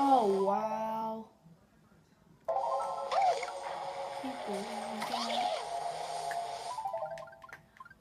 Oh, wow. People.